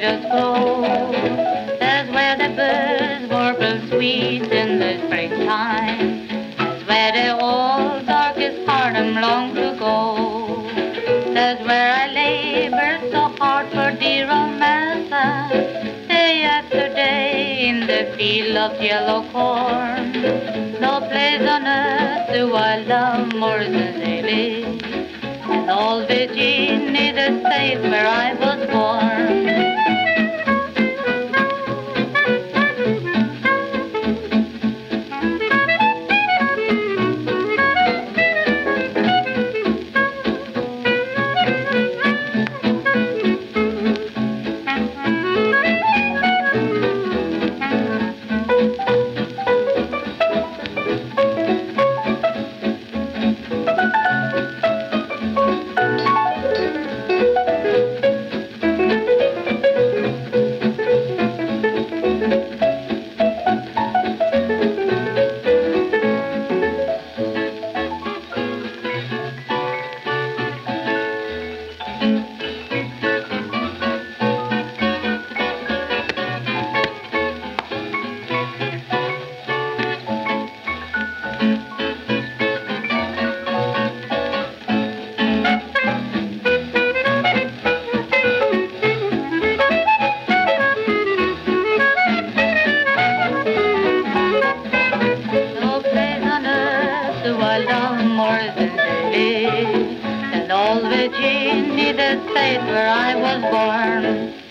meadows grow. That's where the birds warble sweet in the springtime. That's where the old darkest Harlem long to go. That's where I labor so hard for dear romances, day after day in the field of yellow corn. No place on earth do I love more than Daly. And old Virginny, the state where I was born. Old Virginny, the state where I was born.